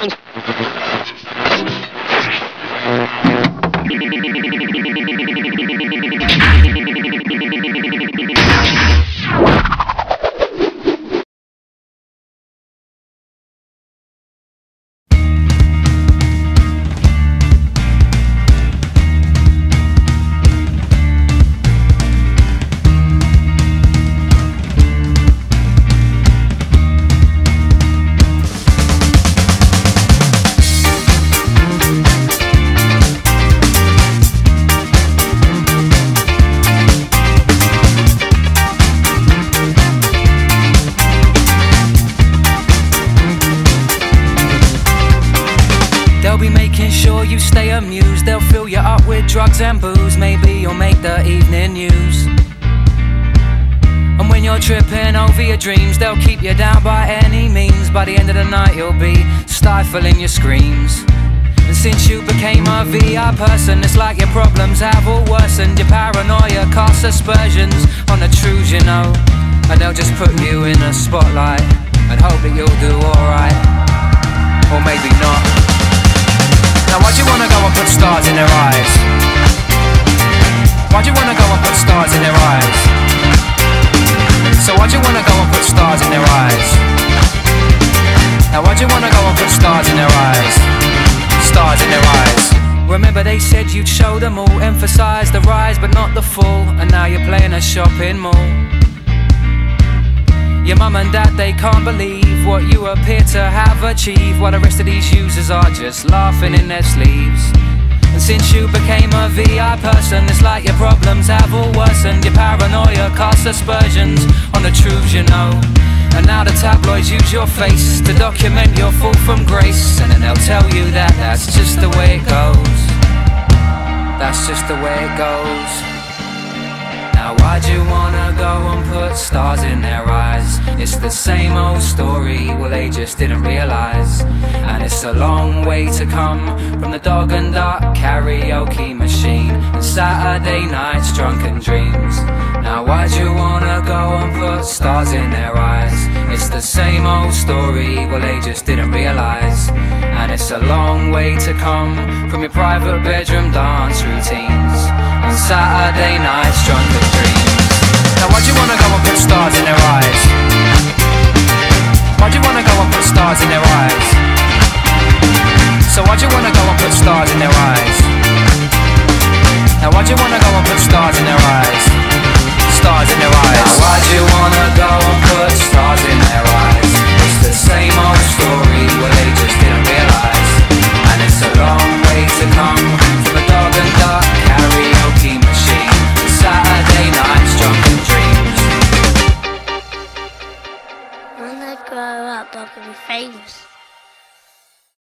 They'll you stay amused. They'll fill you up with drugs and booze. Maybe you'll make the evening news. And when you're tripping over your dreams, they'll keep you down by any means. By the end of the night, you'll be stifling your screams. And since you became a VI person, it's like your problems have all worsened. Your paranoia casts aspersions on the truths you know. And they'll just put you in a spotlight and hope that you'll do alright. Or maybe not. Now why'd you wanna go and put stars in their eyes? Why'd you wanna go and put stars in their eyes? So why'd you wanna go and put stars in their eyes? Now why'd you wanna go and put stars in their eyes? Stars in their eyes Remember they said you'd show them all Emphasize the rise but not the fall And now you're playing a shopping mall your mum and dad, they can't believe what you appear to have achieved. While the rest of these users are just laughing in their sleeves. And since you became a VI person, it's like your problems have all worsened. Your paranoia casts aspersions on the truths you know. And now the tabloids use your face to document your fall from grace. And then they'll tell you that that's just the way it goes. That's just the way it goes now why'd you wanna go and put stars in their eyes? It's the same old story, well they just didn't realise And it's a long way to come from the dog and duck karaoke machine And Saturday nights drunken dreams Now why'd you wanna go and put stars in their eyes? It's the same old story, well they just didn't realise And it's a long way to come from your private bedroom dance routines Saturday nights drunken dreams. Now why'd you wanna When